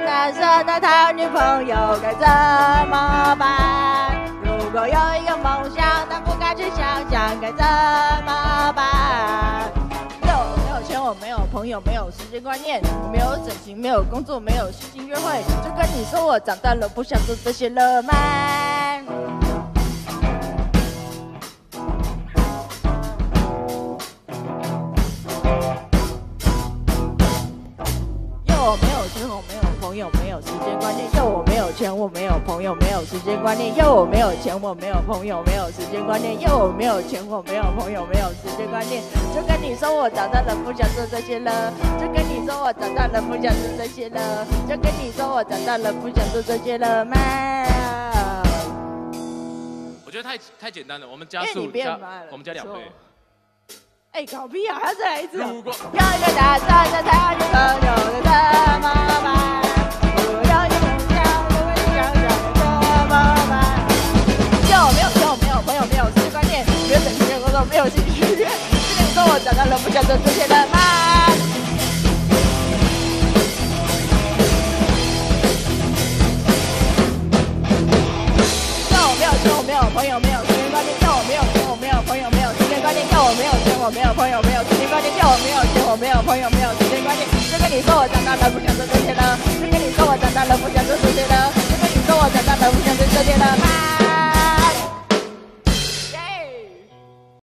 男生他女朋友该怎么办？如果有一个梦想，但不敢去想想该怎么办？有没有钱？我没有朋友，没有时间观念，我没有整形，没有工作，没有心情约会，就跟你说我长大了，不想做这些了吗？又没有钱，我没有朋友，没有时间观念。又我没有钱，我没有朋友，没有时间观念。又我没有钱，我没有朋友，没有时间观念。又我没有钱，我没有朋友，没有时间观念。就跟你说我长大了，不想做这些了。就跟你说我长大了，不想做这些了。就跟你说我长大了，不想做这些了吗？我觉得太太简单了，我们加速加，我们加两倍。哎，搞屁啊！还要再来一次哦。如果有一个打算的他女想做这些的吗？要我没有钱，我没有朋友，没有时间观念；要我没有钱，我没有朋友，没有时间观念；要我没有钱，我没有朋友，没有时间观念；要我没有钱，我没有朋友，没有时间观念。就跟你说我长大了，不想做这些的；就跟你说我长大了，不想做这些的；就跟你说我长大了，不想做这些的。